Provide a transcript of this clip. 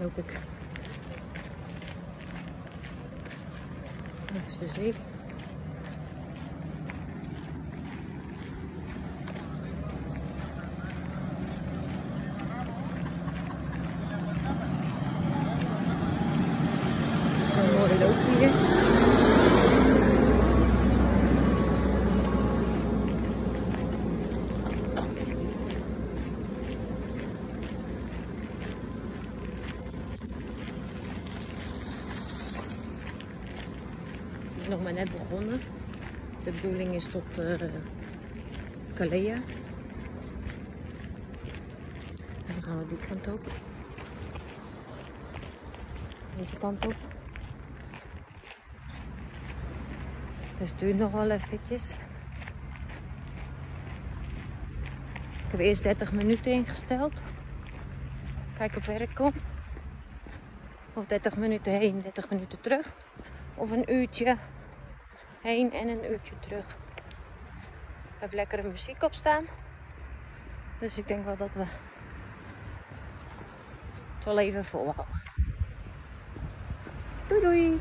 loop ik. Langs de zee. Zo'n mooie loop nog maar net begonnen. De bedoeling is tot uh, Calea. En dan gaan we die kant op. Deze kant op. Dus het duurt nog wel eventjes. Ik heb eerst 30 minuten ingesteld. Kijken hoe ver ik kom. Of 30 minuten heen, 30 minuten terug. Of een uurtje heen en een uurtje terug. Ik heb lekkere muziek op staan. Dus ik denk wel dat we het wel even volhouden. Doei doei!